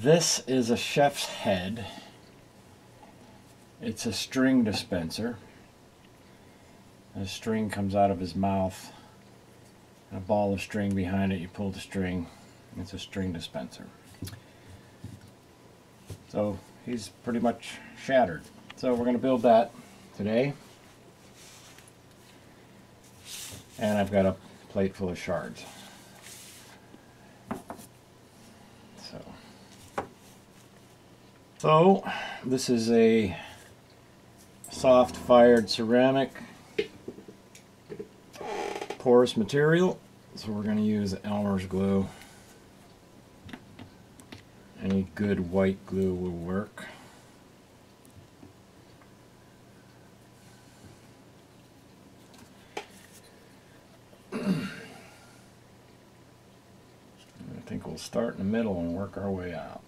This is a chef's head. It's a string dispenser. A string comes out of his mouth. A ball of string behind it. You pull the string. It's a string dispenser. So he's pretty much shattered. So we're going to build that today. And I've got a plate full of shards. So, so this is a soft fired ceramic porous material. So we're going to use Elmer's glue. Any good white glue will work. I think we'll start in the middle and work our way out.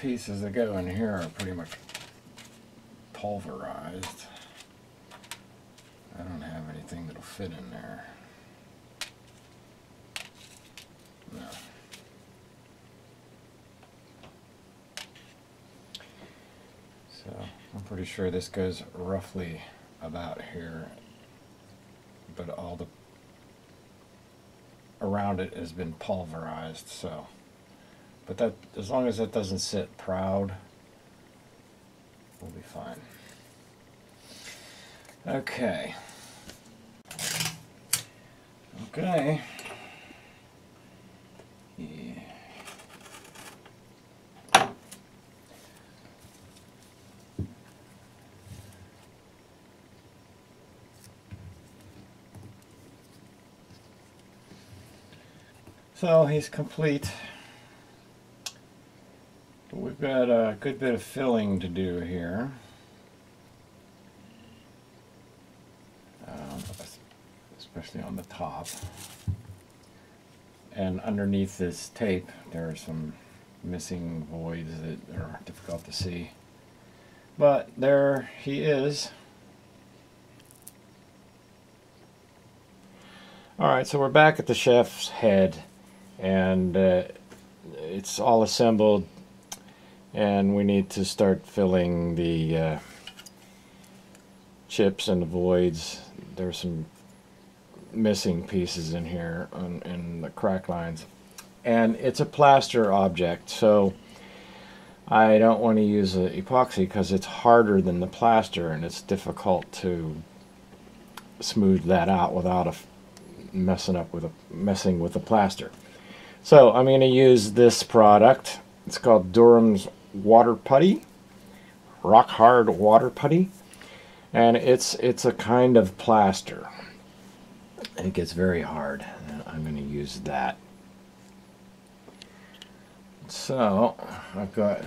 Pieces that go in here are pretty much pulverized. I don't have anything that'll fit in there. No. So I'm pretty sure this goes roughly about here, but all the around it has been pulverized, so. But that, as long as that doesn't sit proud, we'll be fine. Okay. Okay. Yeah. So he's complete. Got a good bit of filling to do here. Um, especially on the top. And underneath this tape, there are some missing voids that are difficult to see. But there he is. Alright, so we're back at the chef's head and uh, it's all assembled and we need to start filling the uh, chips and the voids. There's some missing pieces in here on, in the crack lines. And it's a plaster object so I don't want to use epoxy because it's harder than the plaster and it's difficult to smooth that out without a messing up with a messing with the plaster. So I'm going to use this product. It's called Durham's Water Putty, Rock Hard Water Putty, and it's it's a kind of plaster. It gets very hard. I'm going to use that. So I've got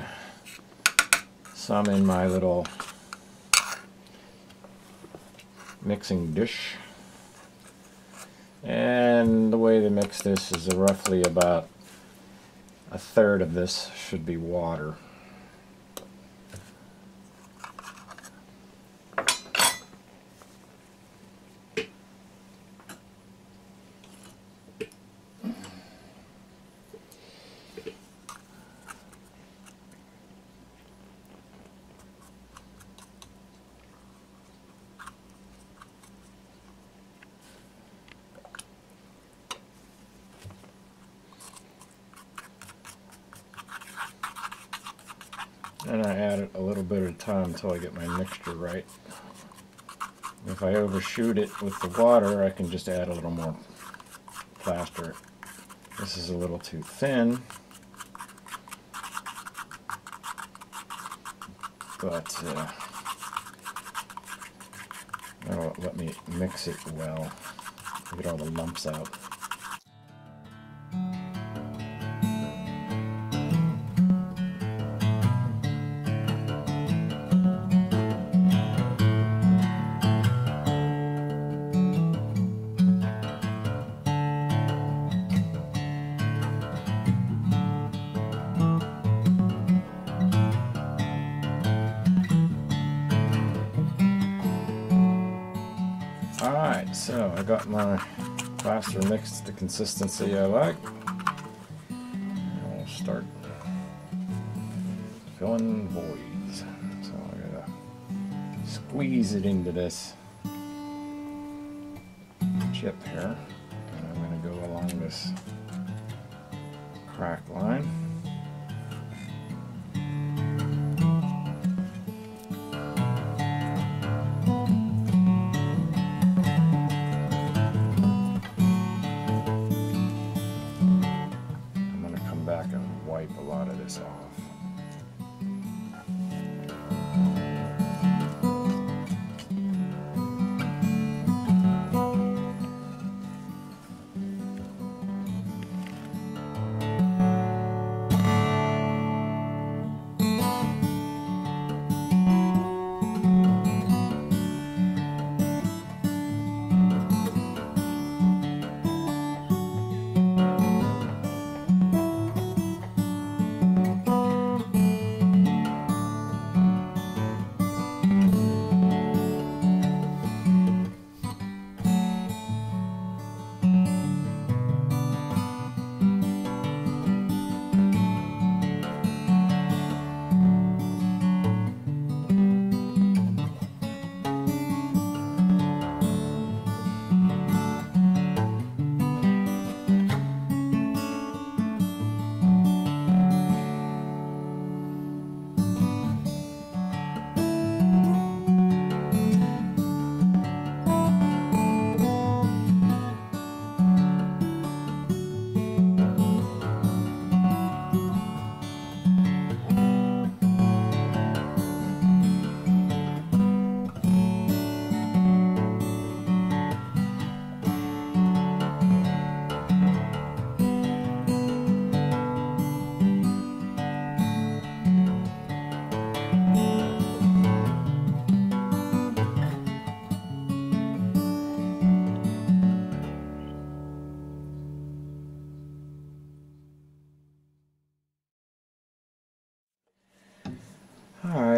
some in my little mixing dish. And the way to mix this is roughly about a third of this should be water. and I add it a little bit at a time until I get my mixture right. If I overshoot it with the water, I can just add a little more plaster. This is a little too thin. But uh, that'll let me mix it well. Get all the lumps out. My plaster mixed to the consistency I like. I'll start filling voids. So I gotta squeeze it into this this off.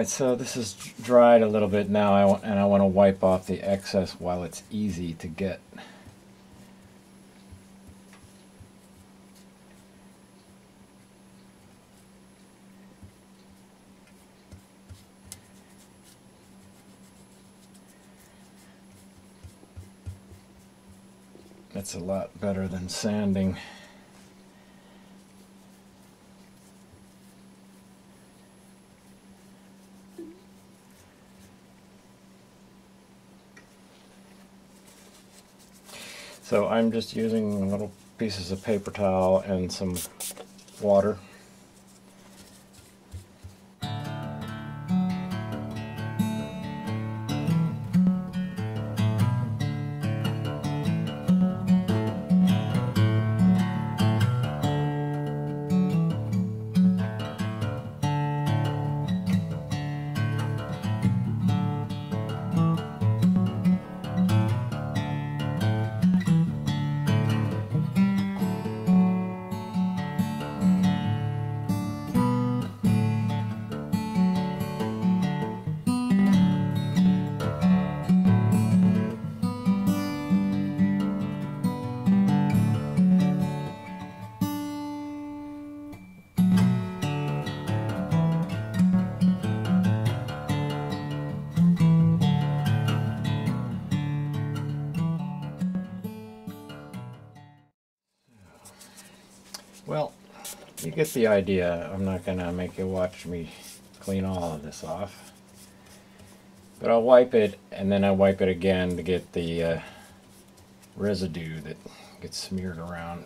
So this is dried a little bit now and I want to wipe off the excess while it's easy to get. That's a lot better than sanding. So I'm just using little pieces of paper towel and some water. Get the idea. I'm not going to make you watch me clean all of this off. But I'll wipe it and then I wipe it again to get the uh, residue that gets smeared around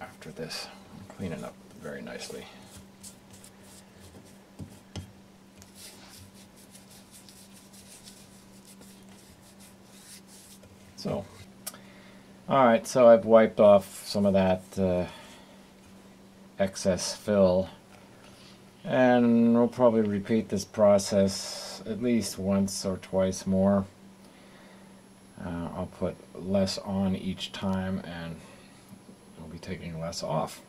after this. Clean it up very nicely. So Alright, so I've wiped off some of that uh, excess fill and we'll probably repeat this process at least once or twice more. Uh, I'll put less on each time and we'll be taking less off.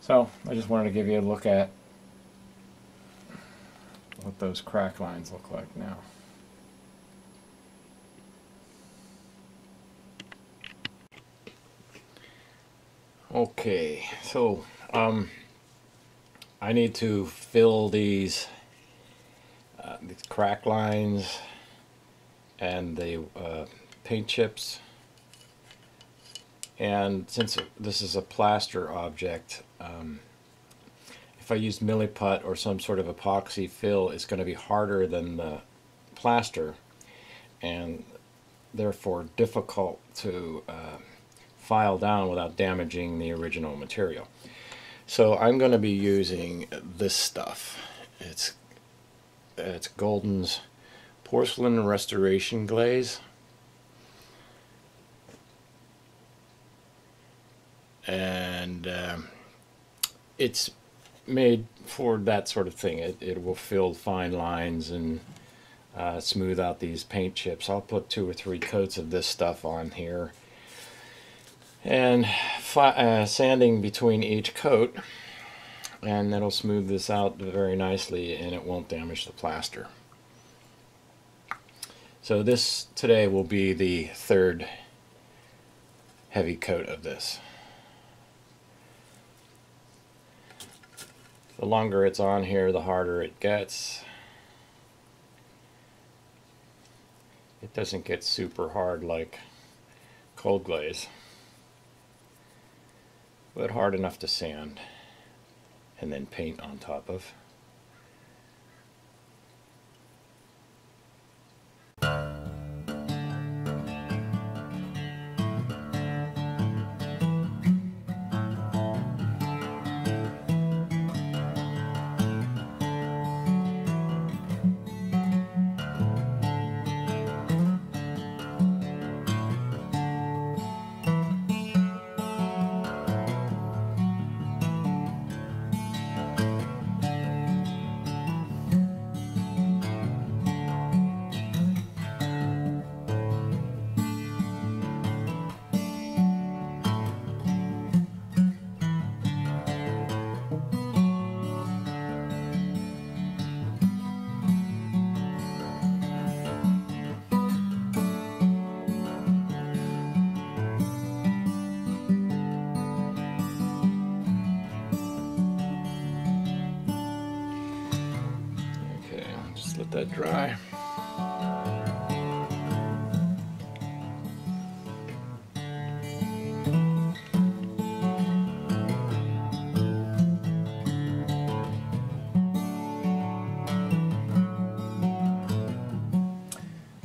So I just wanted to give you a look at what those crack lines look like now. Okay, so um, I need to fill these uh, these crack lines and the uh, paint chips. And since this is a plaster object, um, if I use Milliput or some sort of epoxy fill, it's going to be harder than the plaster and therefore difficult to uh, file down without damaging the original material. So I'm going to be using this stuff. It's it's Golden's Porcelain Restoration Glaze. And um, it's made for that sort of thing. It, it will fill fine lines and uh, smooth out these paint chips. I'll put two or three coats of this stuff on here and uh, sanding between each coat and that'll smooth this out very nicely and it won't damage the plaster. So this today will be the third heavy coat of this. The longer it's on here, the harder it gets. It doesn't get super hard like cold glaze but hard enough to sand and then paint on top of. That dry.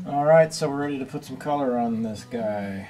All right, so we're ready to put some color on this guy.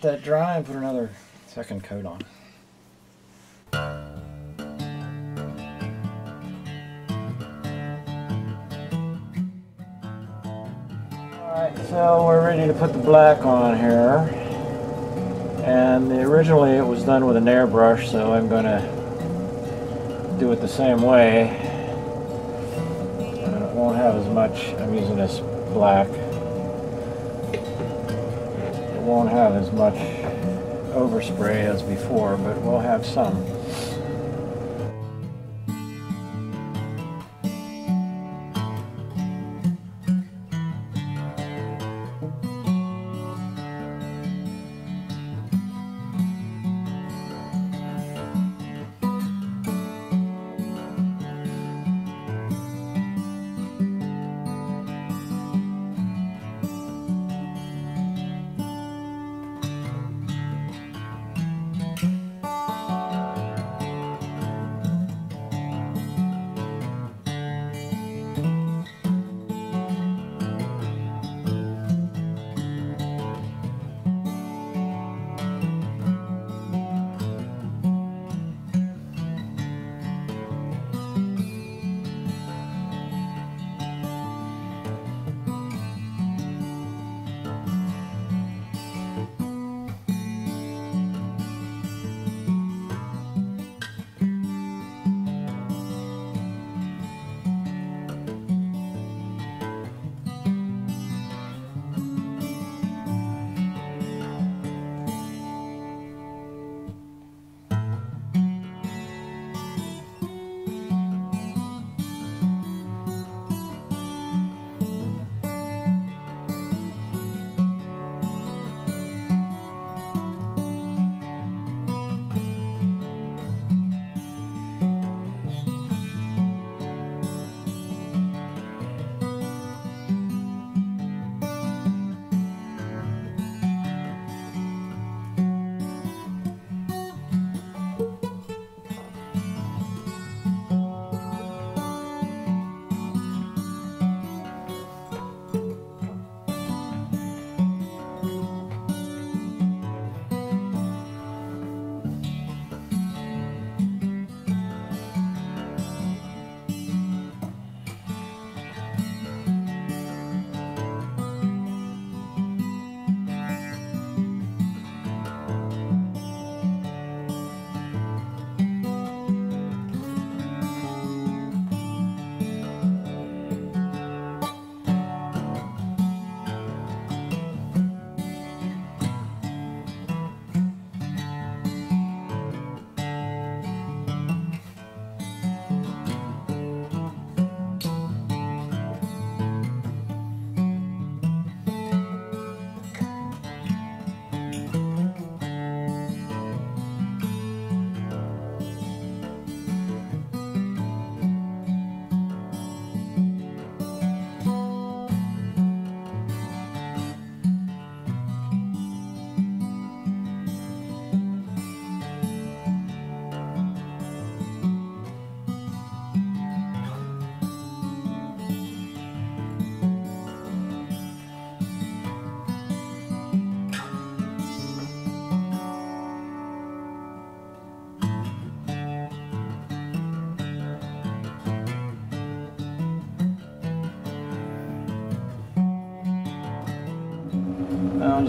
That dry and put another second coat on. Alright, so we're ready to put the black on here. And originally it was done with an airbrush, so I'm going to do it the same way. And it won't have as much, I'm using this black. Have as much overspray as before, but we'll have some.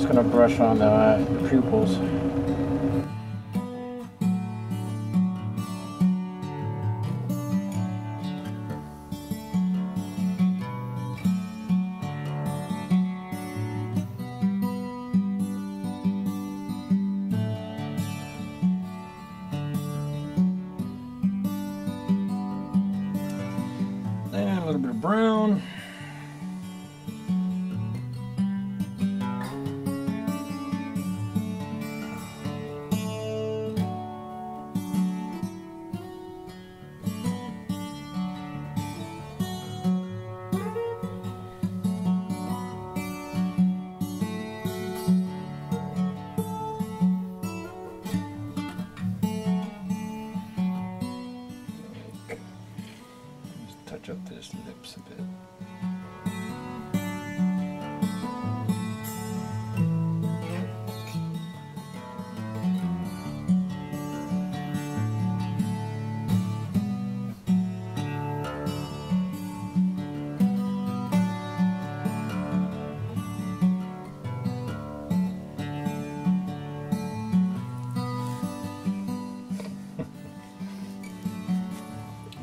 Just to brush on the uh, pupils. And a little bit of brown.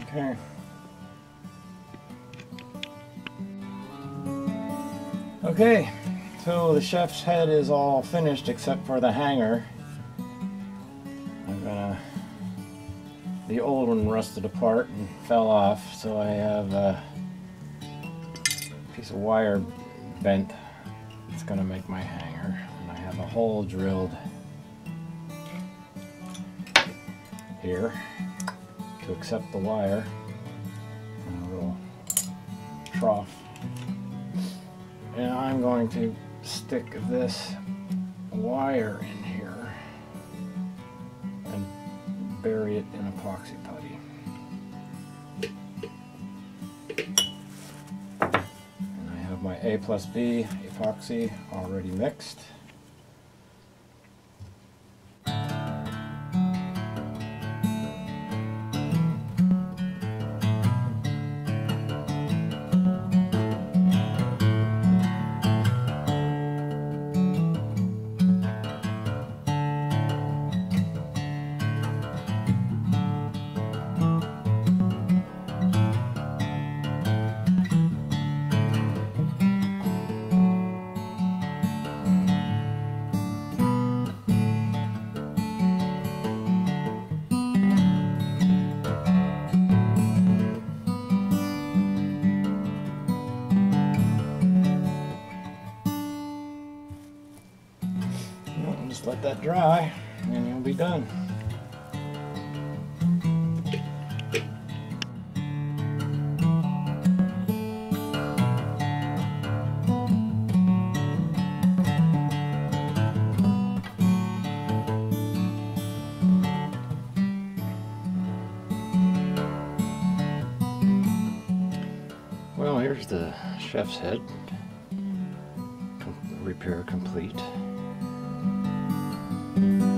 Okay. Okay, so the chef's head is all finished except for the hanger. I'm gonna. Uh, the old one rusted apart and fell off, so I have a piece of wire bent. It's gonna make my hanger, and I have a hole drilled here to accept the wire. And a little trough and I'm going to stick this wire in here and bury it in epoxy putty. And I have my A plus B epoxy already mixed. That dry and you'll be done. Well, here's the chef's head. Com repair complete thank you